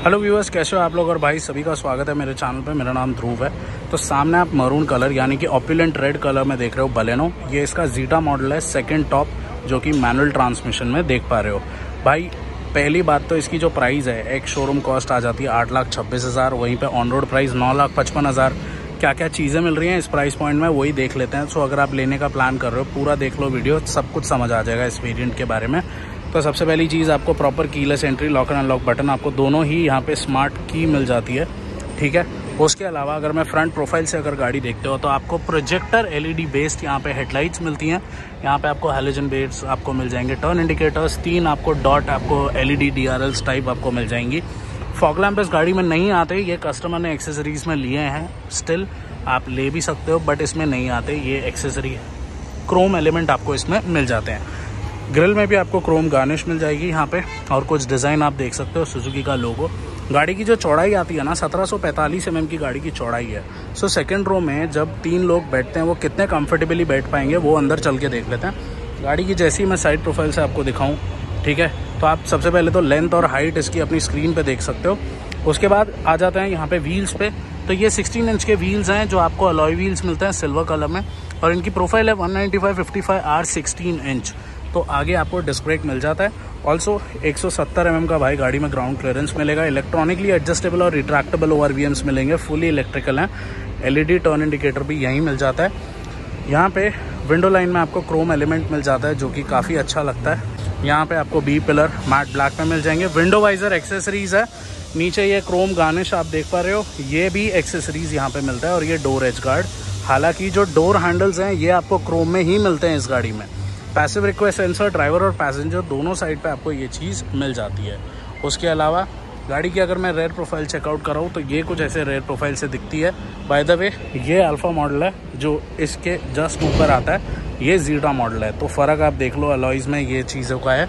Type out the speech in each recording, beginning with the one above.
Hello viewers कैसे हो आप लोग? और भाई, सभी का स्वागत है मेरे चैनल पे। मेरा नाम ध्रुव है। तो सामने आप मरून कलर यानी कि ऑपुलेंट रेड कलर में देख रहे हो बलेनो। ये इसका जीटा मॉडल है सेकंड टॉप जो कि मैनुअल ट्रांसमिशन में देख पा रहे हो। भाई, पहली बात तो इसकी जो प्राइस है, एक शोरूम कॉस्ट आ जाती है आठ लाख छब्बीस हज़ार। वहीं पर ऑन रोड प्राइस नौ लाख पचपन हज़ार। क्या क्या चीज़ें मिल रही हैं इस प्राइस पॉइंट में, वही देख लेते हैं। सो अगर आप लेने का प्लान कर रहे हो, पूरा देख लो वीडियो सब कुछ समझ आ जाएगा इस वेरियंट के बारे में। तो सबसे पहली चीज़ आपको proper keyless entry lock and unlock button आपको दोनों ही यहाँ पे स्मार्ट की मिल जाती है, ठीक है? उसके अलावा अगर मैं फ्रंट प्रोफ़ाइल से अगर गाड़ी देखते हो तो आपको प्रोजेक्टर एलईडी बेस्ड यहाँ पे हेडलाइट्स मिलती हैं। यहाँ पे आपको हेलोजन बेड्स आपको मिल जाएँगे टर्न इंडिकेटर्स तीन आपको डॉट आपको एलईडी डीआरएल्स टाइप आपको मिल जाएँगी। फॉग इस गाड़ी में नहीं आते, ये कस्टमर ने एक्सेसरीज में लिए हैं स्टिल आप ले भी सकते हो बट इसमें नहीं आते, ये एक्सेसरी क्रोम एलिमेंट आपको इसमें मिल जाते हैं। ग्रिल में भी आपको क्रोम गार्निश मिल जाएगी यहाँ पे, और कुछ डिज़ाइन आप देख सकते हो सुजुकी का लोगो गाड़ी की जो चौड़ाई आती है ना 1745 एम की गाड़ी की चौड़ाई है। सो सेकेंड रो में जब तीन लोग बैठते हैं, वो कितने कंफर्टेबली बैठ पाएँगे, वो अंदर चल के देख लेते हैं। गाड़ी की जैसी मैं साइड प्रोफ़ाइल से आपको दिखाऊँ, ठीक है? तो आप सबसे पहले तो लेंथ और हाइट इसकी अपनी स्क्रीन पर देख सकते हो। उसके बाद आ जाते हैं यहाँ पे व्हील्स पे। तो ये 16 इंच के व्हील्स हैं, जो आपको अलॉय व्हील्स मिलते हैं सिल्वर कलर में। और इनकी प्रोफ़ाइल है 195 55 आर 16 इंच तो आगे आपको डिस्क ब्रेक मिल जाता है। ऑल्सो 170 एम mm का भाई गाड़ी में ग्राउंड क्लियरेंस मिलेगा। इलेक्ट्रॉनिकली एडजस्टेबल और रिट्रैक्टेबल ओ मिलेंगे। फुली इलेक्ट्रिकल हैं। एलईडी टर्न इंडिकेटर भी यहीं मिल जाता है। यहाँ पे विंडो लाइन में आपको क्रोम एलिमेंट मिल जाता है, जो कि काफ़ी अच्छा लगता है। यहाँ पे आपको बी पिलर मैट ब्लैक में मिल जाएँगे। विंडो वाइजर एक्सेसरीज है। नीचे ये क्रोम गार्निश आप देख पा रहे हो। ये भी एक्सेसरीज यहाँ पे मिलता है और ये डोर एज गार्ड हालाँकि जो डोर हैंडल्स हैं, ये आपको क्रोम में ही मिलते हैं इस गाड़ी में। पैसिव रिक्वेस्ट सेंसर ड्राइवर और पैसेंजर दोनों साइड पे आपको ये चीज़ मिल जाती है। उसके अलावा, गाड़ी की अगर मैं रेयर प्रोफ़ाइल चेकआउट कराऊँ तो ये कुछ ऐसे रेयर प्रोफ़ाइल से दिखती है। बाय द वे ये अल्फ़ा मॉडल है, जो इसके जस्ट ऊपर आता है। ये जीटा मॉडल है तो फ़र्क आप देख लो अलॉइज़ में ये चीज़ों का है।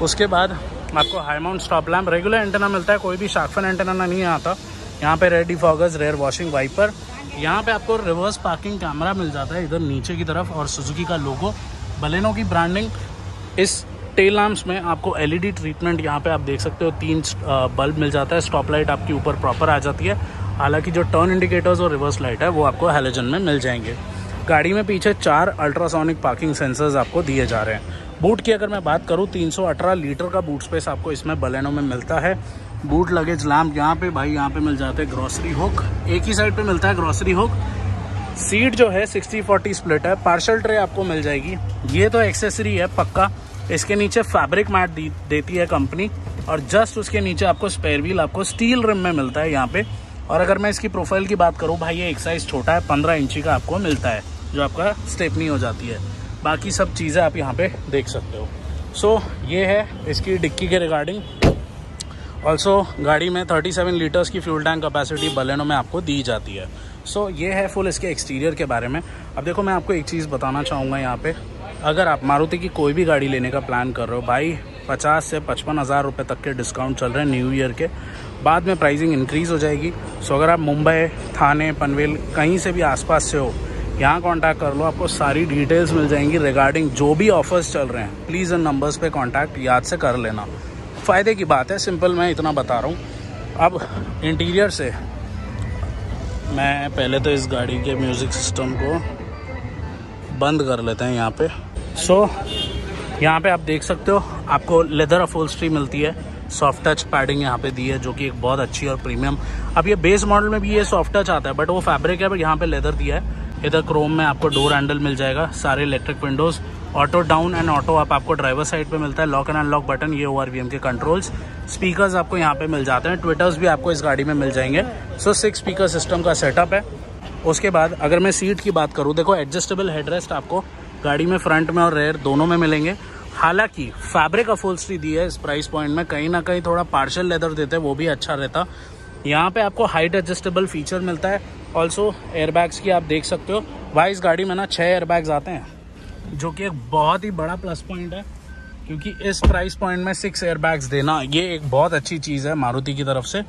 उसके बाद, आपको high mount stop lamp regular antenna मिलता है, कोई भी शार्कफन एंटेना नहीं आता। यहाँ पे ready foggers rear washing wiper यहाँ पे आपको रिवर्स पार्किंग कैमरा मिल जाता है, इधर नीचे की तरफ़, और सुजुकी का लोगो बलेनो की ब्रांडिंग इस टेल लैम्प्स में आपको एलईडी ट्रीटमेंट यहाँ पे आप देख सकते हो, तीन बल्ब मिल जाता है स्टॉप लाइट आपके ऊपर प्रॉपर आ जाती है। हालाँकि जो टर्न इंडिकेटर्स और रिवर्स लाइट है, वो आपको हेलोजन में मिल जाएँगे। गाड़ी में पीछे चार अल्ट्रासोनिक पार्किंग सेंसर्स आपको दिए जा रहे हैं। बूट की अगर मैं बात करूँ 318 लीटर का बूट स्पेस आपको इसमें बलेनो में मिलता है। बूट लगेज लैम्प यहाँ पे भाई, यहाँ पे मिल जाते हैं ग्रॉसरी हुक एक ही साइड पे मिलता है ग्रॉसरी हुक सीट जो है 60 40 स्प्लिट है पार्शल ट्रे आपको मिल जाएगी। ये तो एक्सेसरी है पक्का। इसके नीचे फैब्रिक मैट देती है कंपनी और जस्ट उसके नीचे आपको स्पेयर व्हील आपको स्टील रिम में मिलता है यहाँ पे। और अगर मैं इसकी प्रोफ़ाइल की बात करूँ भाई ये एक साइज़ छोटा है पंद्रह इंची का आपको मिलता है जो आपका स्टेपनी हो जाती है। बाकी सब चीज़ें आप यहाँ पे देख सकते हो। सो so, ये है इसकी डिक्की के रिगार्डिंग ऑल्सो गाड़ी में 37 लीटर्स की फ्यूल टैंक कैपेसिटी बलेनो में आपको दी जाती है। सो ये है फुल इसके एक्सटीरियर के बारे में। अब देखो, मैं आपको एक चीज़ बताना चाहूँगा यहाँ पे। अगर आप मारुति की कोई भी गाड़ी लेने का प्लान कर रहे हो, भाई, पचास से पचपन हज़ार रुपये तक के डिस्काउंट चल रहे हैं न्यू ईयर के। बाद में प्राइसिंग इंक्रीज़ हो जाएगी। सो अगर आप मुंबई, थाने, पनवेल, कहीं से भी आसपास से हो, यहाँ कांटेक्ट कर लो, आपको सारी डिटेल्स मिल जाएँगी रिगार्डिंग जो भी ऑफर्स चल रहे हैं। प्लीज़ इन नंबर्स पे कांटेक्ट याद से कर लेना। फ़ायदे की बात है सिंपल मैं इतना बता रहा हूँ। अब इंटीरियर से मैं पहले तो इस गाड़ी के म्यूज़िक सिस्टम को बंद कर लेते हैं यहाँ पे। सो so, यहाँ पे आप देख सकते हो आपको लेदर अफोल्स्ट्री मिलती है सॉफ्ट टच पैडिंग यहाँ पे दी है जो कि एक बहुत अच्छी और प्रीमियम अब ये बेस मॉडल में भी ये सॉफ्ट टच आता है बट वो फैब्रिक है बट यहाँ पे लेदर दिया है। इधर क्रोम में आपको डोर हैंडल मिल जाएगा सारे electric windows auto down and auto up आपको ड्राइवर साइड पे मिलता है लॉक एंड अनलॉक बटन ये ओआरवीएम के कंट्रोल्स स्पीकर्स आपको यहाँ पे मिल जाते हैं ट्विटर्स भी आपको इस गाड़ी में मिल जाएँगे। सो सिक्स स्पीकर सिस्टम का सेटअप है। उसके बाद अगर मैं सीट की बात करूँ, देखो एडजस्टेबल हेडरेस्ट आपको गाड़ी में फ्रंट में और रेयर दोनों में मिलेंगे। हालाँकि फैब्रिक अफोल्स्ट्री दी है इस प्राइस पॉइंट में, कहीं ना कहीं थोड़ा पार्शल लेदर देते वो भी अच्छा रहता। यहाँ पे आपको हाइट एडजस्टेबल फीचर मिलता है। ऑल्सो एयरबैग्स की आप देख सकते हो। भाई इस गाड़ी में ना छः एयरबैग्स आते हैं, जो कि एक बहुत ही बड़ा प्लस पॉइंट है, क्योंकि इस प्राइस पॉइंट में सिक्स एयरबैग्स देना, ये एक बहुत अच्छी चीज़ है मारुति की तरफ़ से।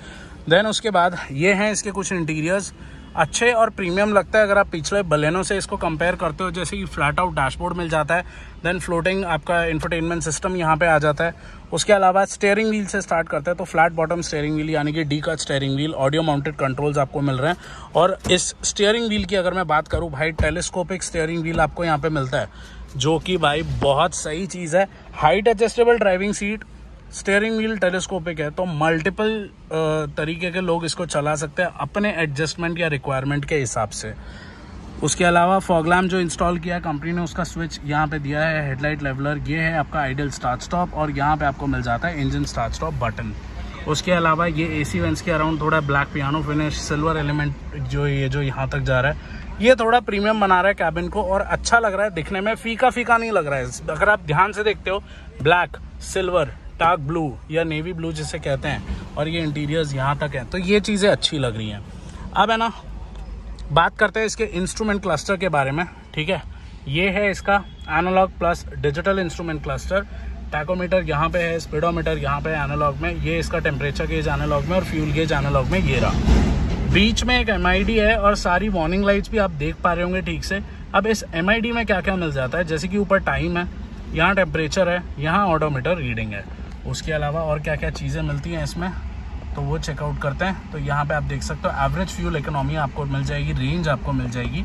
देन उसके बाद ये हैं इसके कुछ इंटीरियर्स अच्छे और प्रीमियम लगता है अगर आप पिछले बलेनों से इसको कंपेयर करते हो, जैसे कि फ्लैट आउट डैशबोर्ड मिल जाता है देन फ्लोटिंग आपका इंफरटेनमेंट सिस्टम यहाँ पे आ जाता है। उसके अलावा स्टेयरिंग व्हील से स्टार्ट करते हैं तो फ्लैट बॉटम स्टेयरिंग व्हील यानी कि डी का steering wheel audio mounted controls आपको मिल रहे हैं। और इस स्टेयरिंग व्हील की अगर मैं बात करूँ, भाई टेलीस्कोपिक स्टेयरिंग व्हील आपको यहाँ पर मिलता है, जो कि भाई बहुत सही चीज़ है। Height adjustable driving seat steering wheel telescopic है तो मल्टीपल तरीके के लोग इसको चला सकते हैं अपने एडजस्टमेंट या रिक्वायरमेंट के हिसाब से। उसके अलावा फॉगलैम जो इंस्टॉल किया है कंपनी ने उसका स्विच यहाँ पे दिया है हेडलाइट लेवलर ये है आपका आइडियल स्टार्ट स्टॉप और यहाँ पे आपको मिल जाता है इंजन स्टार्ट स्टॉप बटन उसके अलावा ये ए सी वेंस के अराउंड थोड़ा black piano finish silver element जो ये, जो यहाँ तक जा रहा है, ये थोड़ा प्रीमियम बना रहा है कैबिन को और अच्छा लग रहा है दिखने में फीका फीका नहीं लग रहा है। अगर आप ध्यान से देखते हो ब्लैक सिल्वर डार्क ब्लू या नेवी ब्लू जिसे कहते हैं, और ये इंटीरियर्स यहाँ तक हैं। तो ये चीज़ें अच्छी लग रही हैं। अब है ना, बात करते हैं इसके इंस्ट्रूमेंट क्लस्टर के बारे में, ठीक है? ये है इसका analogue plus digital instrument cluster tachometer यहाँ पे है स्पीडोमीटर यहाँ पे है एनालॉग में। ये इसका टेम्परेचर गेज एनालॉग में और फ्यूल गेज एनालॉग में ये रहा। बीच में एक एमआईडी है और सारी वार्निंग लाइट्स भी आप देख पा रहे होंगे ठीक से। अब इस एमआईडी में क्या क्या मिल जाता है? जैसे कि ऊपर टाइम है, यहाँ टेम्परेचर है, यहाँ ऑडोमीटर रीडिंग है। उसके अलावा और क्या क्या चीज़ें मिलती हैं इसमें तो वो चेकआउट करते हैं। तो यहाँ पे आप देख सकते हो एवरेज फ्यूल इकोनॉमी आपको मिल जाएगी रेंज आपको मिल जाएगी।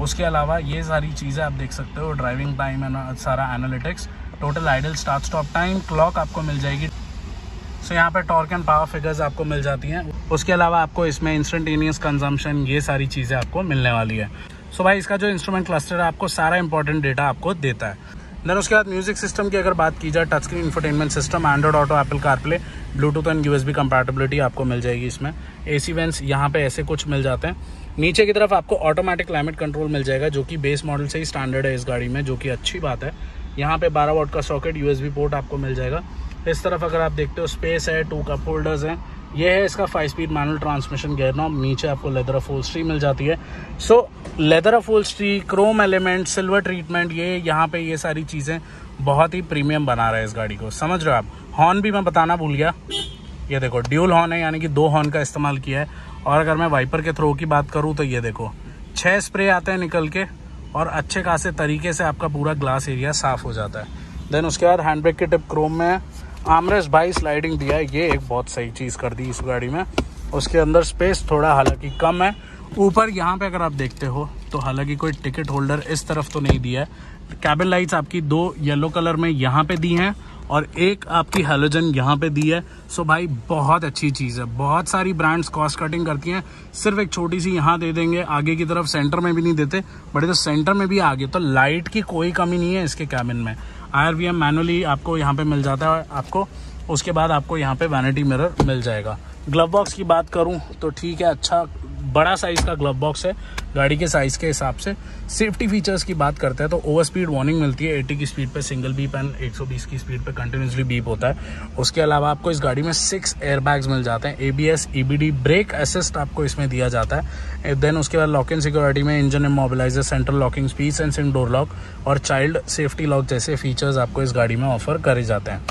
उसके अलावा ये सारी चीज़ें आप देख सकते हो ड्राइविंग टाइम एंड सारा analytics total idle start stop time clock आपको मिल जाएगी। सो यहाँ पे टॉर्क एंड पावर फिगर्स आपको मिल जाती हैं। उसके अलावा आपको इसमें इंस्टेंटेनियस कंजम्पशन ये सारी चीज़ें आपको मिलने वाली है। सो so भाई, इसका जो इंस्ट्रूमेंट क्लस्टर है, आपको सारा इंपॉर्टेंट डेटा आपको देता है। देन उसके बाद म्यूज़िक सिस्टम की अगर बात की जाए touch screen infotainment system Android Auto Apple CarPlay Bluetooth and USB compatibility आपको मिल जाएगी इसमें। एसी वेंस यहाँ पे ऐसे कुछ मिल जाते हैं। नीचे की तरफ़ आपको ऑटोमेटिक क्लाइमेट कंट्रोल मिल जाएगा, जो कि बेस मॉडल से ही स्टैंडर्ड है इस गाड़ी में, जो कि अच्छी बात है। यहाँ पे 12 वोट का सॉकेट यूएसबी पोर्ट आपको मिल जाएगा। इस तरफ़ अगर आप देखते हो स्पेस है टू कप होल्डर्स हैं। ये है इसका five speed manual transmission gear knob नीचे आपको लेदर अफोल्स्ट्री मिल जाती है। So leather upholstery chrome element silver treatment ये यहाँ पे ये सारी चीज़ें बहुत ही प्रीमियम बना रहा है इस गाड़ी को। समझ रहे हो आप? हॉर्न भी मैं बताना भूल गया। ये देखो ड्यूल हॉर्न है, यानी कि दो हॉर्न का इस्तेमाल किया है। और अगर मैं वाइपर के थ्रो की बात करूँ तो ये देखो छः स्प्रे आते हैं निकल के और अच्छे खासे तरीके से आपका पूरा ग्लास एरिया साफ़ हो जाता है। देन उसके बाद हैंड ब्रेक की टिप क्रोम में आमरेस भाई स्लाइडिंग दिया है, ये एक बहुत सही चीज़ कर दी इस गाड़ी में। उसके अंदर स्पेस थोड़ा हालाँकि कम है। ऊपर यहाँ पे अगर आप देखते हो तो हालाँकि कोई टिकट होल्डर इस तरफ़ तो नहीं दिया है। कैबिन लाइट्स आपकी दो येलो कलर में यहाँ पे दी हैं और एक आपकी हेलोजन यहाँ पे दी है। सो भाई, बहुत अच्छी चीज़ है। बहुत सारी ब्रांड्स कॉस्ट कटिंग करती हैं। सिर्फ़ एक छोटी सी यहाँ दे देंगे, आगे की तरफ़ सेंटर में भी नहीं देते। बट तो सेंटर में भी आगे तो लाइट की कोई कमी नहीं है इसके कैबिन में। आर वी मैनुअली आपको यहाँ पे मिल जाता है आपको। उसके बाद आपको यहाँ पे वैनिटी मिरर मिल जाएगा। ग्लव बॉक्स की बात करूँ तो ठीक है अच्छा बड़ा साइज़ का ग्लव बॉक्स है, गाड़ी के साइज़ के हिसाब से। सेफ्टी फीचर्स की बात करते हैं तो ओवर स्पीड वार्निंग मिलती है 80 की स्पीड पे सिंगल बीप एंड 120 की स्पीड पे कंटिन्यूसली बीप होता है। उसके अलावा आपको इस गाड़ी में सिक्स एयरबैग्स मिल जाते हैं एबीएस ईबीडी ब्रेक असिस्ट आपको इसमें दिया जाता है। देन उसके बाद लॉक इन सिक्योरिटी में engine immobiliser central locking speed sensing door lock और चाइल्ड सेफ्टी लॉक जैसे फीचर्स आपको इस गाड़ी में ऑफ़र करे जाते हैं।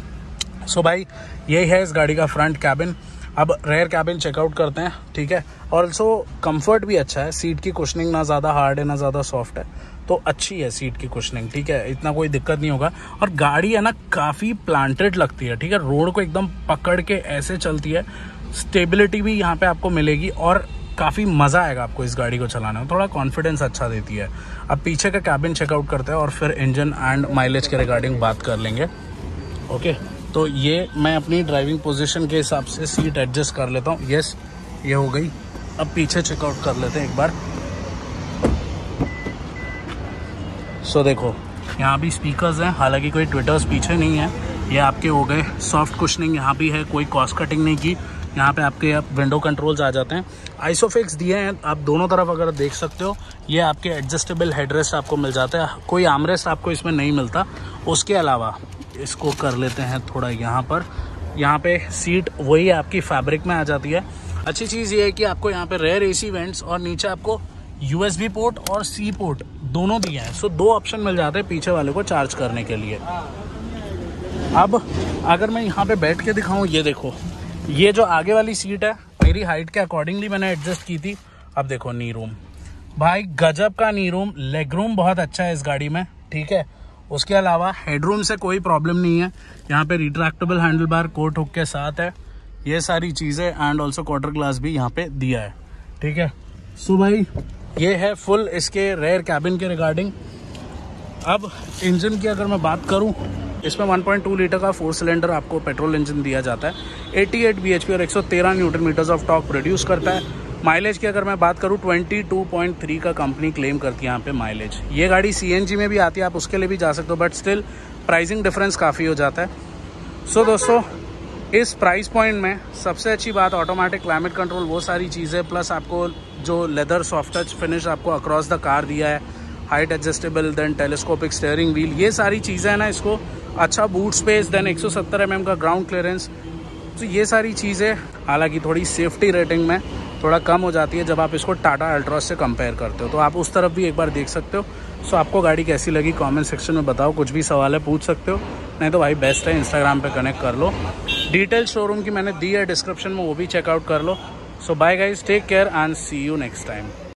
सो so भाई, यही है इस गाड़ी का फ्रंट कैबिन अब रेयर कैबिन चेकआउट करते हैं, ठीक है? और ऑल्सो कंफर्ट भी अच्छा है सीट की कुशनिंग ना ज़्यादा हार्ड है, ना ज़्यादा सॉफ्ट है तो अच्छी है सीट की कुशनिंग ठीक है? इतना कोई दिक्कत नहीं होगा। और गाड़ी है ना, काफ़ी प्लांटेड लगती है, ठीक है? रोड को एकदम पकड़ के ऐसे चलती है स्टेबिलिटी भी यहाँ पे आपको मिलेगी और काफ़ी मज़ा आएगा आपको इस गाड़ी को चलाने में, थोड़ा कॉन्फिडेंस अच्छा देती है। अब पीछे का कैबिन चेकआउट करते हैं और फिर इंजन एंड माइलेज के रिगार्डिंग बात कर लेंगे ओके तो ये मैं अपनी ड्राइविंग पोजीशन के हिसाब से सीट एडजस्ट कर लेता हूँ। यस ये हो गई। अब पीछे चेकआउट कर लेते हैं एक बार। सो देखो, यहाँ भी स्पीकर्स हैं। हालाँकि कोई ट्विटर्स पीछे नहीं है। ये आपके हो गए। सॉफ्ट कुशनिंग यहाँ भी है। कोई कॉस्ट कटिंग नहीं की। यहाँ पे आपके आप विंडो कंट्रोल्स आ जाते हैं। आइसोफिक्स दिए हैं। आप दोनों तरफ़ अगर देख सकते हो, ये आपके एडजस्टेबल हेडरेस्ट आपको मिल जाता है। कोई आमरेस्ट आपको इसमें नहीं मिलता। उसके अलावा इसको कर लेते हैं थोड़ा यहाँ पर। यहाँ पे सीट वही आपकी फैब्रिक में आ जाती है। अच्छी चीज़ ये है कि आपको यहाँ पे रेयर एसी वेंट्स और नीचे आपको यूएसबी पोर्ट और सी पोर्ट दोनों दिए हैं। सो दो ऑप्शन मिल जाते हैं पीछे वाले को चार्ज करने के लिए। अब अगर मैं यहाँ पे बैठ के दिखाऊँ, ये देखो। ये जो आगे वाली सीट है, मेरी हाइट के अकॉर्डिंगली मैंने एडजस्ट की थी। अब देखो नी रूम भाई, गजब का नी रूम लेग रूम बहुत अच्छा है इस गाड़ी में, ठीक है? उसके अलावा हेडरूम से कोई प्रॉब्लम नहीं है। यहाँ पे retractable handle bar coat hook के साथ है। ये सारी चीज़ें एंड ऑल्सो क्वार्टर ग्लास भी यहाँ पे दिया है। ठीक है? सो भाई, ये है फुल इसके रेयर कैबिन के रिगार्डिंग अब इंजन की अगर मैं बात करूँ, इसमें 1.2 लीटर का फोर सिलेंडर आपको पेट्रोल इंजन दिया जाता है। 88 bhp और 113 newton metres of torque produce करता है। माइलेज की अगर मैं बात करूँ 22.3 का कंपनी क्लेम करती है यहाँ पे माइलेज। ये गाड़ी सीएनजी में भी आती है आप उसके लिए भी जा सकते हो बट स्टिल प्राइसिंग डिफरेंस काफ़ी हो जाता है। सो so, दोस्तों इस प्राइस पॉइंट में सबसे अच्छी बात ऑटोमेटिक क्लाइमेट कंट्रोल वो सारी चीज़ें प्लस आपको जो लेदर सॉफ्ट टच फिनिश आपको अक्रॉस द कार दिया है height adjustable then telescopic steering wheel ये सारी चीज़ें हैं ना इसको अच्छा बूट स्पेस देन 170 सौ mm का ग्राउंड क्लियरेंस तो ये सारी चीज़ें हालाँकि थोड़ी सेफ्टी रेटिंग में थोड़ा कम हो जाती है जब आप इसको टाटा अल्ट्रॉस से कंपेयर करते हो। तो आप उस तरफ़ भी एक बार देख सकते हो। सो आपको गाड़ी कैसी लगी कमेंट सेक्शन में बताओ। कुछ भी सवाल है पूछ सकते हो। नहीं तो भाई बेस्ट है इंस्टाग्राम पे कनेक्ट कर लो। डिटेल शोरूम की मैंने दी है डिस्क्रिप्शन में, वो भी चेकआउट कर लो। So bye guys take care and see you next time